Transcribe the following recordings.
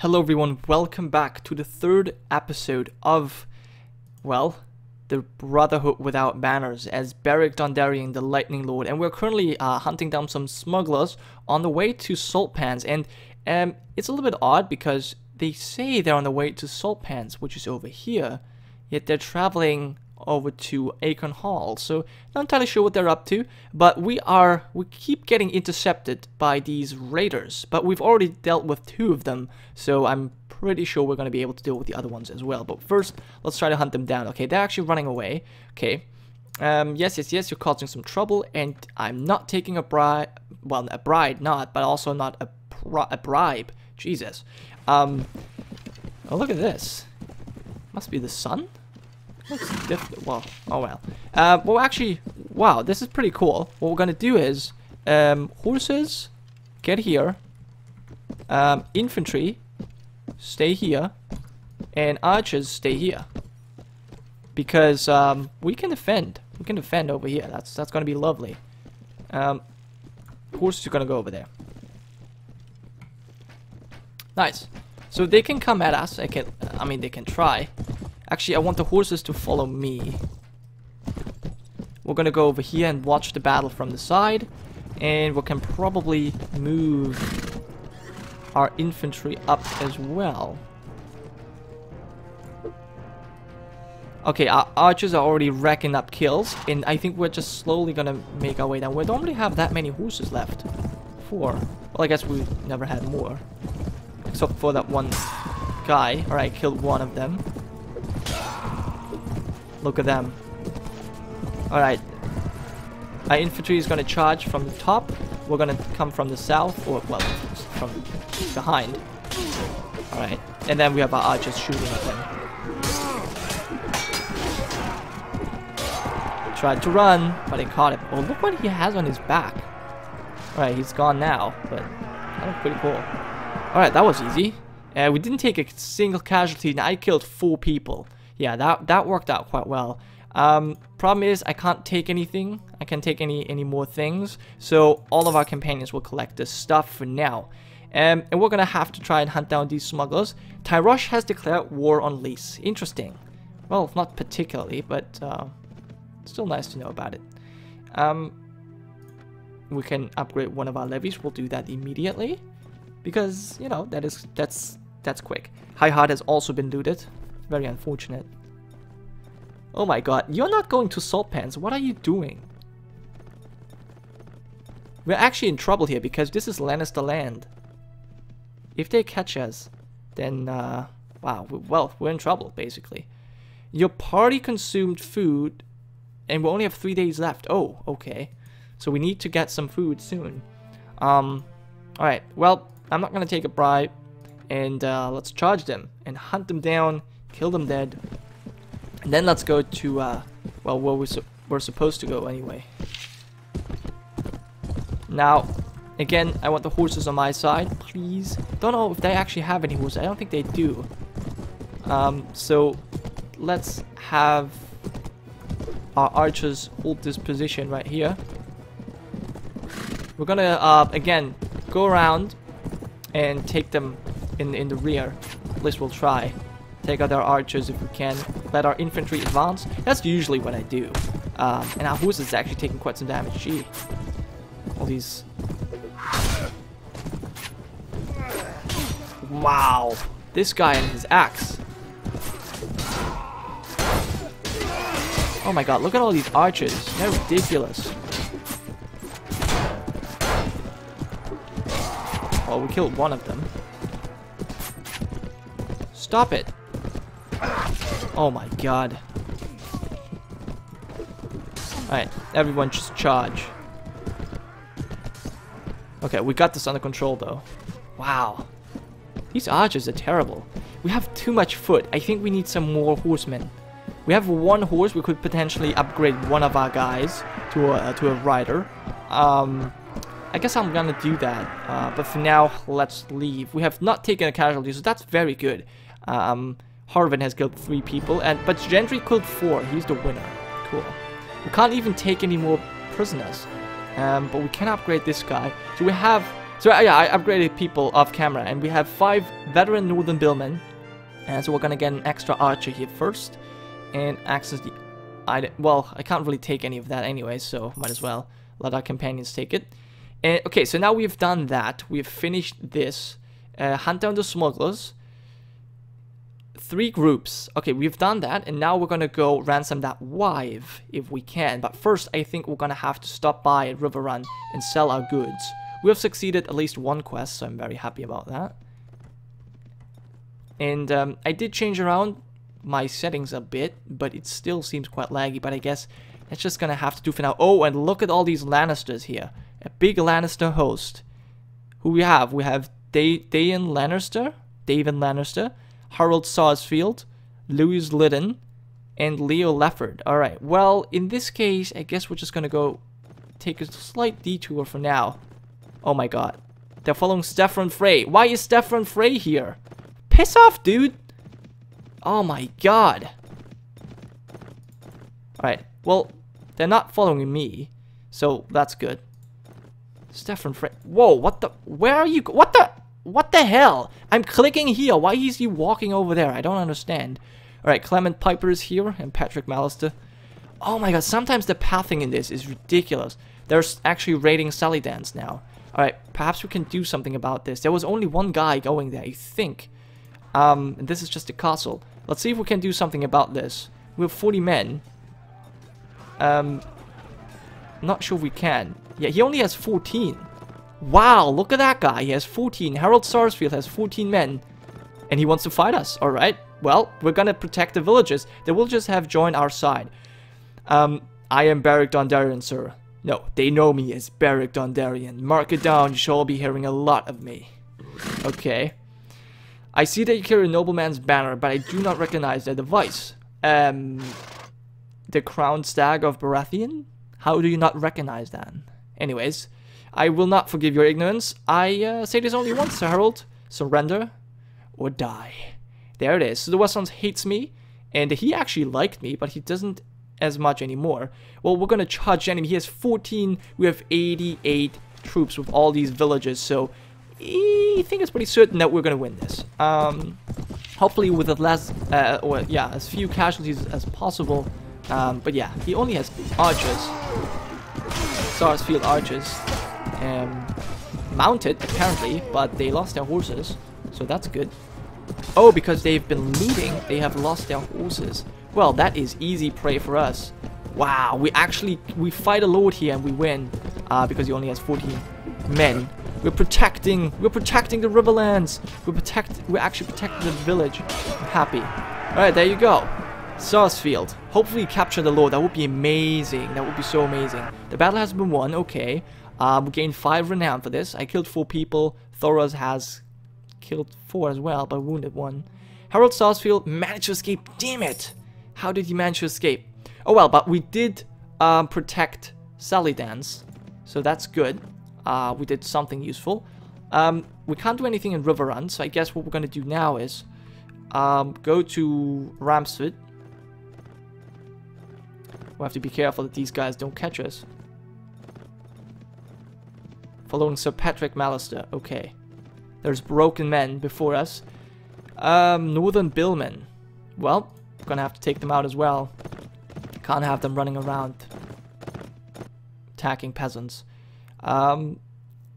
Hello everyone, welcome back to the third episode of, well, the Brotherhood Without Banners as Beric Dondarrion, the Lightning Lord, and we're currently uh, hunting down some smugglers on the way to Salt Pans, and um, it's a little bit odd because they say they're on the way to Salt Pans, which is over here, yet they're traveling over to Acorn Hall. So not entirely sure what they're up to, but we are we keep getting intercepted by these raiders. But we've already dealt with two of them, so I'm pretty sure we're going to be able to deal with the other ones as well. But first, let's try to hunt them down. Okay, they're actually running away. Okay. Um, yes, yes, yes, you're causing some trouble, and I'm not taking a bribe, well, a bride, not, but also not a, a bribe. Jesus. Um, oh, look at this. Must be the sun? Well, oh well. Uh, well, actually, wow, this is pretty cool. What we're gonna do is, um, horses, get here. Um, infantry, stay here, and archers stay here. Because um, we can defend. We can defend over here. That's that's gonna be lovely. Um, horses are gonna go over there. Nice. So they can come at us. I can. I mean, they can try. Actually, I want the horses to follow me. We're gonna go over here and watch the battle from the side. And we can probably move our infantry up as well. Okay, our archers are already racking up kills, and I think we're just slowly gonna make our way down. We don't really have that many horses left. Four. Well, I guess we never had more. Except for that one guy. Alright, killed one of them. Look at them. Alright. Our infantry is going to charge from the top. We're going to come from the south, or, well, from behind. Alright. And then we have our archers shooting at them. Tried to run, but they caught him. Oh, look what he has on his back. Alright, he's gone now, but that was pretty cool. Alright, that was easy. Uh, we didn't take a single casualty, and I killed four people yeah, that that worked out quite well. Um, problem is, I can't take anything. I can't take any any more things. So all of our companions will collect this stuff for now. Um, and we're gonna have to try and hunt down these smugglers. Tyrosh has declared war on Lys. Interesting. Well, not particularly, but uh, still nice to know about it. Um, we can upgrade one of our levies. We'll do that immediately because you know that is that's that's quick. High Heart has also been looted. Very unfortunate. Oh my god, you're not going to Salt Pans. What are you doing? We're actually in trouble here because this is Lannister land. If they catch us, then, uh, wow, well, we're in trouble, basically. Your party consumed food, and we only have three days left. Oh, okay. So we need to get some food soon. Um, alright, well, I'm not gonna take a bribe, and uh, let's charge them and hunt them down kill them dead. And then let's go to, uh, well, where we su we're supposed to go anyway. Now, again, I want the horses on my side, please. Don't know if they actually have any horses. I don't think they do. Um, so, let's have our archers hold this position right here. We're gonna, uh, again, go around and take them in, in the rear. At least we'll try. Take out our archers if we can. Let our infantry advance. That's usually what I do. Um, and our horse is actually taking quite some damage. Gee. All these... Wow. This guy and his axe. Oh my god, look at all these archers. They're ridiculous. Well, we killed one of them. Stop it. Oh my god. Alright, everyone just charge. Okay, we got this under control though. Wow. These archers are terrible. We have too much foot. I think we need some more horsemen. We have one horse. We could potentially upgrade one of our guys to a, to a rider. Um, I guess I'm gonna do that. Uh, but for now, let's leave. We have not taken a casualty, so that's very good. Um, Harwin has killed three people, and but Gendry killed four. He's the winner. Cool. We can't even take any more prisoners. Um, but we can upgrade this guy. So we have So uh, yeah, I upgraded people off camera, and we have five veteran Northern Billmen. And so we're gonna get an extra archer here first, and access the... I, well, I can't really take any of that anyway, so might as well let our companions take it. And, okay, so now we've done that. We've finished this. Uh, hunt down the smugglers. Three groups. Okay, we've done that, and now we're gonna go ransom that wife, if we can. But first, I think we're gonna have to stop by at Riverrun and sell our goods. We have succeeded at least one quest, so I'm very happy about that. And um, I did change around my settings a bit, but it still seems quite laggy, but I guess that's just gonna have to do for now. Oh, and look at all these Lannisters here. A big Lannister host. Who we have? We have da Dayan Lannister, David Lannister, Harold Sarsfield, Lewys Lydden, and Leo Lefford. Alright, well, in this case, I guess we're just gonna go take a slight detour for now. Oh my god. They're following Stefan Frey. Why is Stefan Frey here? Piss off, dude! Oh my god. Alright, well, they're not following me, so that's good. Stefan Frey. Whoa, what the? Where are you? What the? What the hell? I'm clicking here. Why is he walking over there? I don't understand. Alright, Clement Piper is here, and Patrek Mallister. Oh my god, sometimes the pathing in this is ridiculous. There's actually raiding Sallydance now. Alright, perhaps we can do something about this. There was only one guy going there, I think. Um, and this is just a castle. Let's see if we can do something about this. We have 40 men. Um, not sure we can. Yeah, he only has 14. Wow, look at that guy. He has 14. Harold Sarsfield has 14 men. And he wants to fight us. Alright. Well, we're gonna protect the villages. The villagers have joined our side. Um, I am Beric Dondarrion, sir. No, they know me as Beric Dondarrion. Mark it down, you shall be hearing a lot of me. Okay. I see that you carry a nobleman's banner, but I do not recognize the device. Um, the crowned stag of Baratheon? How do you not recognize that? Anyways, I will not forgive your ignorance. I uh, say this only once, Sir Harold. Surrender or die. There it is. So the Westlands hates me, and he actually liked me, but he doesn't as much anymore. Well, we're gonna charge enemy. He has 14. We have 88 troops with all these villages, so I think it's pretty certain that we're gonna win this. Um, hopefully with as less, uh, or yeah, as few casualties as possible. Um, but yeah, he only has archers. Sarsfield archers. Um, mounted, apparently, but they lost their horses. So that's good. Oh, because they've been looting, they have lost their horses. Well, that is easy prey for us. Wow, we actually, we fight a lord here and we win. Uh, because he only has 14 men. We're protecting, we're protecting the Riverlands. We're protect, we're actually protecting the village. I'm happy. Alright, there you go. Sarsfield. Hopefully capture the lord. That would be amazing. That would be so amazing. The battle has been won. Okay. Um, we gained 5 renown for this. I killed 4 people. Thoros has killed 4 as well, but wounded 1. Harold Sarsfield managed to escape. Damn it! How did he manage to escape? Oh well, but we did um, protect Sallydance. So that's good. Uh, we did something useful. Um, we can't do anything in Riverrun, so I guess what we're going to do now is um, go to Ramsford. We'll have to be careful that these guys don't catch us. Following Sir Patrek Mallister. Okay. There's broken men before us. Um, Northern Billmen. Well, gonna have to take them out as well. Can't have them running around attacking peasants. Um,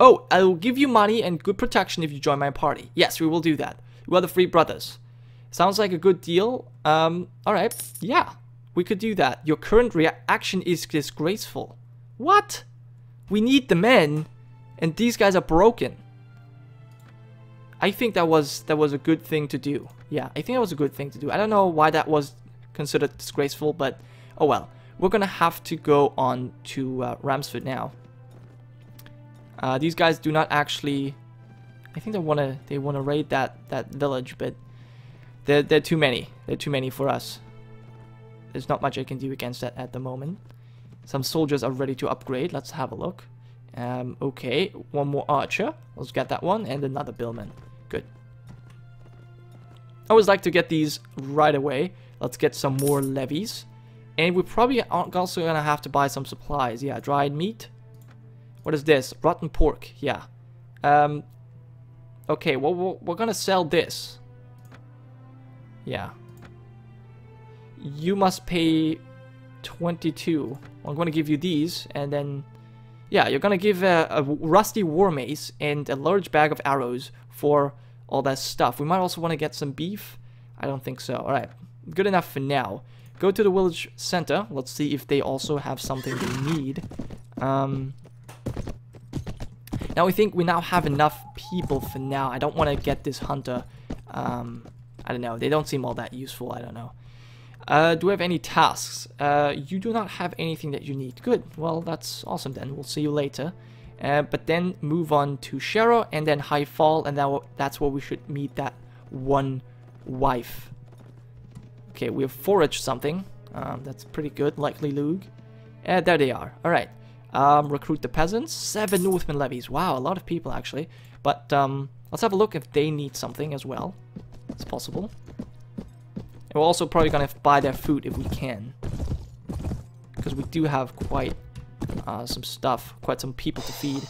oh, I'll give you money and good protection if you join my party. Yes, we will do that. We are the Free Brothers. Sounds like a good deal. Um, alright, yeah, we could do that. Your current reaction is disgraceful. What? We need the men, and these guys are broken. I think that was that was a good thing to do. Yeah, I think that was a good thing to do. I don't know why that was considered disgraceful, but oh well. We're gonna have to go on to uh, Ramsford now. Uh, these guys do not actually. I think they wanna they wanna raid that that village, but they're they're too many. They're too many for us. There's not much I can do against that at the moment. Some soldiers are ready to upgrade. Let's have a look. Um, okay, one more archer. Let's get that one, and another billman. Good. I always like to get these right away. Let's get some more levies. And we probably are also gonna have to buy some supplies. Yeah, dried meat. What is this? Rotten pork. Yeah. Um, okay, well, we're, we're gonna sell this. Yeah. You must pay 22. I'm gonna give you these, and then... Yeah, you're gonna give a, a rusty war mace and a large bag of arrows for all that stuff. We might also want to get some beef. I don't think so. Alright, good enough for now. Go to the village center. Let's see if they also have something they need. Um, now we think we now have enough people for now. I don't want to get this hunter. Um, I don't know. They don't seem all that useful. I don't know. Uh, do we have any tasks? Uh, you do not have anything that you need. Good. Well, that's awesome then. We'll see you later. Uh, but then move on to Sherrer and then High Fall and that that's where we should meet that one wife. Okay, we have foraged something. Um, that's pretty good. Likely Lug. Uh, there they are. Alright. Um, recruit the peasants. Seven Northman levies. Wow, a lot of people actually. But um, let's have a look if they need something as well. It's possible. And we're also probably going to buy their food if we can. Because we do have quite uh, some stuff, quite some people to feed.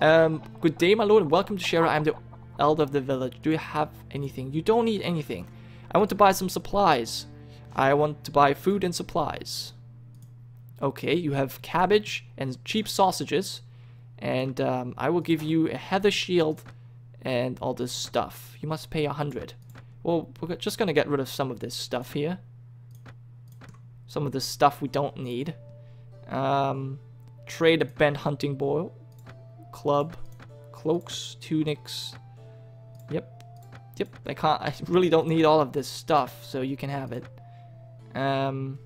Um, good day, my lord, and welcome to Sherrer. I'm the elder of the village. Do you have anything? You don't need anything. I want to buy some supplies. I want to buy food and supplies. Okay, you have cabbage and cheap sausages. And um, I will give you a heather shield and all this stuff. You must pay a hundred. Well, we're just going to get rid of some of this stuff here. Some of this stuff we don't need. Um, trade a bent hunting bow. Club. Cloaks, tunics. Yep, Yep, I can't, I really don't need all of this stuff, so you can have it. Um,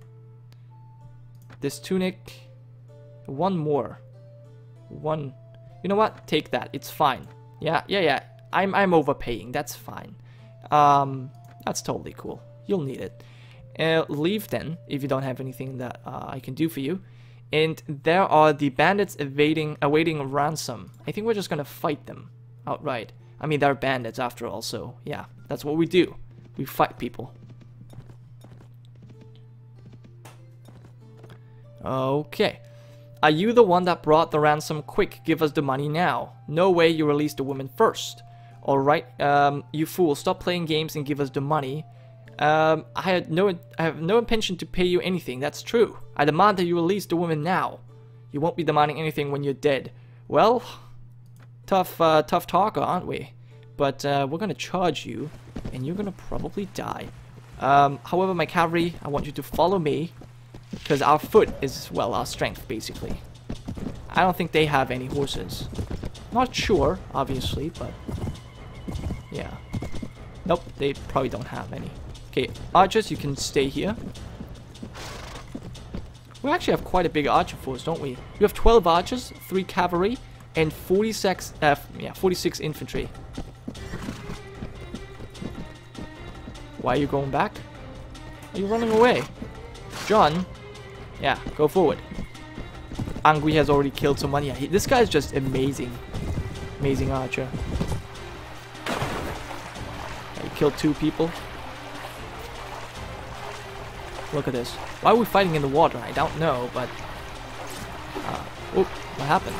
this tunic, one more. One, you know what, take that, it's fine. Yeah, yeah, yeah, I'm, I'm overpaying, that's fine. Um, that's totally cool, you'll need it. Uh, leave then, if you don't have anything that uh, I can do for you. And there are the bandits evading, awaiting ransom. I think we're just gonna fight them outright. I mean, they're bandits after all, so yeah, that's what we do. We fight people. Okay. Are you the one that brought the ransom? Quick, give us the money now. No way you released the woman first. Alright, um, you fool, stop playing games and give us the money. Um, I had no, I have no intention to pay you anything, that's true. I demand that you release the woman now. You won't be demanding anything when you're dead. Well, tough, uh, tough talker, aren't we? But uh, we're gonna charge you, and you're gonna probably die. Um, however, my cavalry, I want you to follow me, because our foot is, well, our strength, basically. I don't think they have any horses. Not sure, obviously, but yeah. Nope, they probably don't have any. Okay, archers, you can stay here. We actually have quite a big archer force, don't we? We have 12 archers, 3 cavalry, and 46, uh, yeah, 46 infantry. Why are you going back? Are you running away? John? Yeah, go forward. Anguy has already killed someone. Yeah, he, this guy is just amazing. Amazing archer. Killed two people. Look at this. Why are we fighting in the water? I don't know, but... Uh, what happened?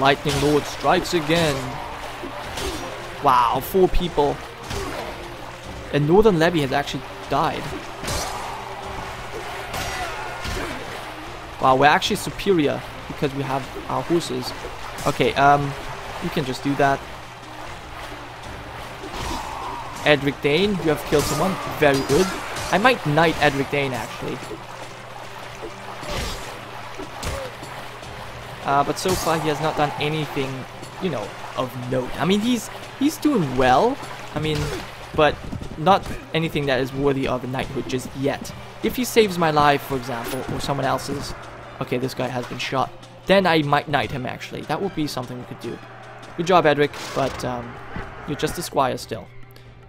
Lightning Lord strikes again. Wow, four people. And Northern Levy has actually died. Wow, we're actually superior because we have our horses. Okay, um, you can just do that. Edric Dayne, you have killed someone. Very good. I might knight Edric Dayne, actually. Uh, but so far he has not done anything, you know, of note. I mean, he's he's doing well. I mean, but not anything that is worthy of a knighthood just yet. If he saves my life, for example, or someone else's, okay, this guy has been shot, then I might knight him, actually. That would be something we could do. Good job, Edric, but um, you're just a squire still.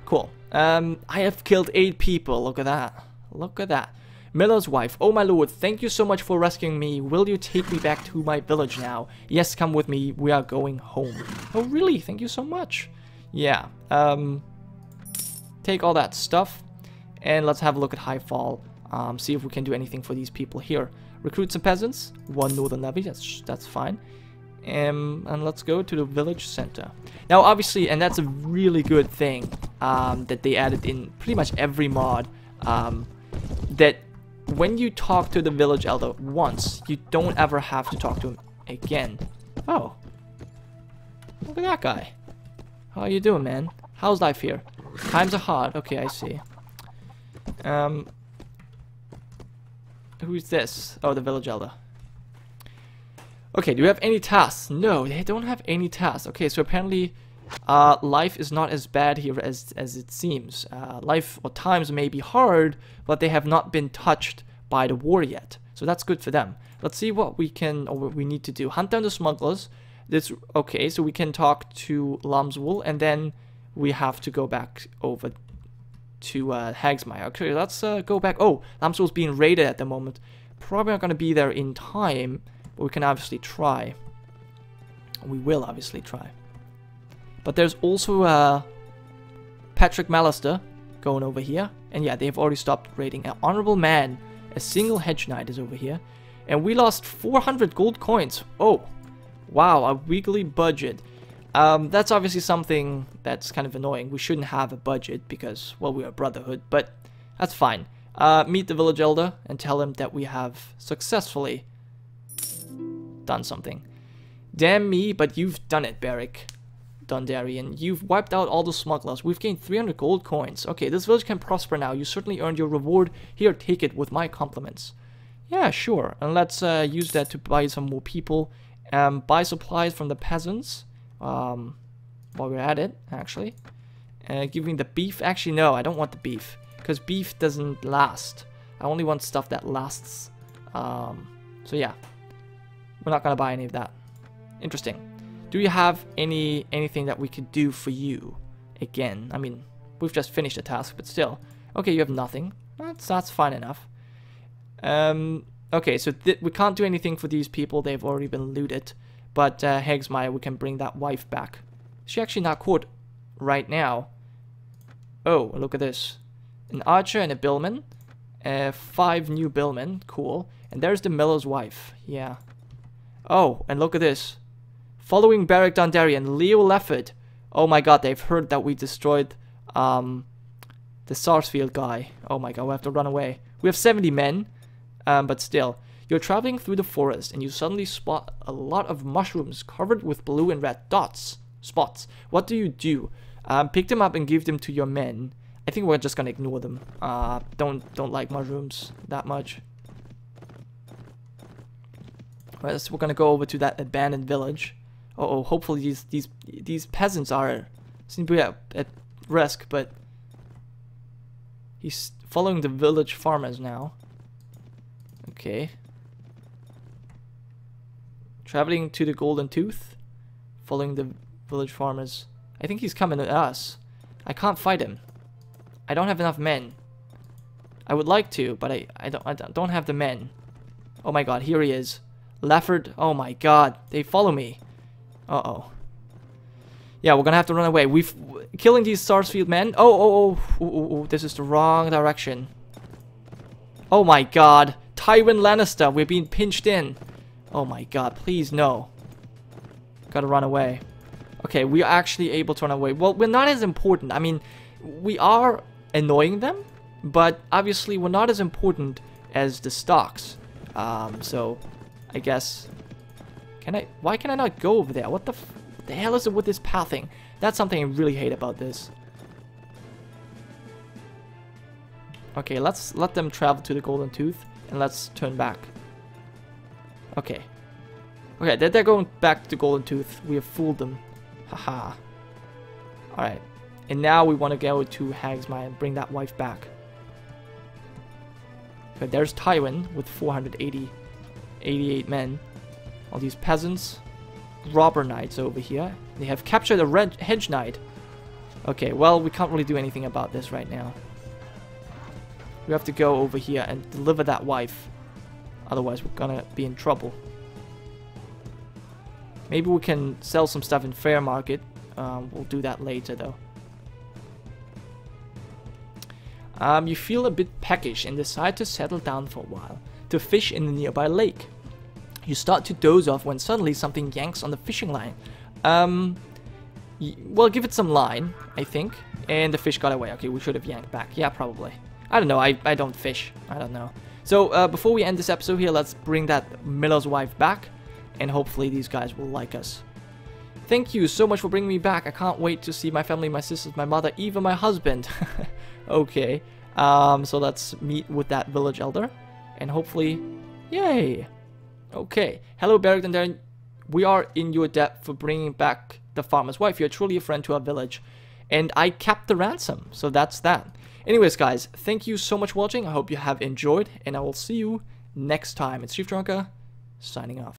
Cool. Um, I have killed eight people. Look at that. Look at that. Miller's wife. Oh my lord, thank you so much for rescuing me. Will you take me back to my village now? Yes, come with me. We are going home. Oh really? Thank you so much. Yeah. Um, take all that stuff and let's have a look at Highfall. Um, see if we can do anything for these people here. Recruit some peasants. One northern levy. That's that's fine. Um, and let's go to the village center. Now, obviously, and that's a really good thing um, that they added in pretty much every mod. Um, that when you talk to the village elder once, you don't ever have to talk to him again. Oh, look at that guy. How are you doing, man? How's life here? Times are hard. Okay, I see. Um, who's this? Oh, the village elder. Okay, do we have any tasks? No, they don't have any tasks. Okay, so apparently uh, life is not as bad here as, as it seems. Uh, life or times may be hard, but they have not been touched by the war yet. So that's good for them. Let's see what we can or what we need to do. Hunt down the smugglers. This okay, so we can talk to Lomswool and then we have to go back over to uh, Hagsmire. Okay, let's uh, go back. Oh, Lomswool's being raided at the moment. Probably not going to be there in time. But we can obviously try. We will obviously try. But there's also uh, Patrek Mallister going over here. And yeah, they've already stopped raiding. An honorable man, a single hedge knight is over here. And we lost 400 gold coins. Oh, wow, a weekly budget. Um, that's obviously something that's kind of annoying. We shouldn't have a budget because, well, we are a Brotherhood, but that's fine. Uh, meet the village elder and tell him that we have successfully done something. Damn me, but you've done it, Beric. Dondarrion. You've wiped out all the smugglers. We've gained 300 gold coins. Okay, this village can prosper now. You certainly earned your reward. Here, take it with my compliments. Yeah, sure. And let's uh, use that to buy some more people. Um, buy supplies from the peasants. Um, while we're at it, actually. Uh, give me the beef. Actually, no, I don't want the beef. Because beef doesn't last. I only want stuff that lasts. Um, so yeah, we're not gonna buy any of that. Interesting. Do you have any anything that we could do for you? Again, I mean, we've just finished the task, but still. Okay, you have nothing. That's that's fine enough. Um. Okay, so we can't do anything for these people. They've already been looted. But uh, Hagsmire, we can bring that wife back. Is she actually not caught right now? Oh, look at this. An archer and a billman. Uh, five new billmen. Cool. And there's the miller's wife. Yeah. Oh, and look at this. Following Beric Dondarrion, Leo Lefford. Oh my god, they've heard that we destroyed um, the Sarsfield guy. Oh my god, we have to run away. We have 70 men, um, but still. You're traveling through the forest and you suddenly spot a lot of mushrooms covered with blue and red dots. Spots. What do you do? Um, pick them up and give them to your men. I think we're just gonna ignore them. Uh, don't don't like mushrooms that much. So we're gonna go over to that abandoned village. Uh oh, hopefully these these these peasants are seem to be at, at risk, but he's following the village farmers now. Okay. Traveling to the Golden Tooth, following the village farmers. I think he's coming at us. I can't fight him. I don't have enough men. I would like to, but I, I, don't, I don't have the men. Oh my god, here he is. Lefford, oh my god, they follow me. Uh-oh. Yeah, we're gonna have to run away. We've killing these Sarsfield men. Oh, oh, oh, ooh, ooh, ooh, this is the wrong direction. Oh my god, Tywin Lannister, we're being pinched in. Oh my god, please no. Gotta run away. Okay, we are actually able to run away. Well, we're not as important. I mean, we are annoying them, but obviously we're not as important as the Starks. Um, so I guess. Can I? Why can I not go over there? What the, the hell is it with this pathing? That's something I really hate about this. Okay, let's let them travel to the Golden Tooth, and let's turn back. Okay. Okay, they're, they're going back to Golden Tooth. We have fooled them. Haha. Alright. And now we want to go to Hagsmire and bring that wife back. Okay, there's Tywin with 480 88 men. All these peasants. Robber knights over here. They have captured a red hedge knight. Okay, well, we can't really do anything about this right now. We have to go over here and deliver that wife. Otherwise, we're gonna be in trouble. Maybe we can sell some stuff in Fairmarket. Um, we'll do that later, though. Um, you feel a bit peckish and decide to settle down for a while. To fish in the nearby lake. You start to doze off when suddenly something yanks on the fishing line. Um, well, give it some line, I think. And the fish got away. Okay, we should have yanked back. Yeah, probably. I don't know. I, I don't fish. I don't know. So, uh, before we end this episode here, let's bring that Miller's wife back. And hopefully these guys will like us. Thank you so much for bringing me back. I can't wait to see my family, my sisters, my mother, even my husband. okay. Um, so let's meet with that village elder. And hopefully... Yay! Okay. Hello, Beric Dondarrion. We are in your debt for bringing back the farmer's wife. You're truly a friend to our village. And I kept the ransom. So that's that. Anyways, guys, thank you so much for watching. I hope you have enjoyed. And I will see you next time. It's Chief Gironca, signing off.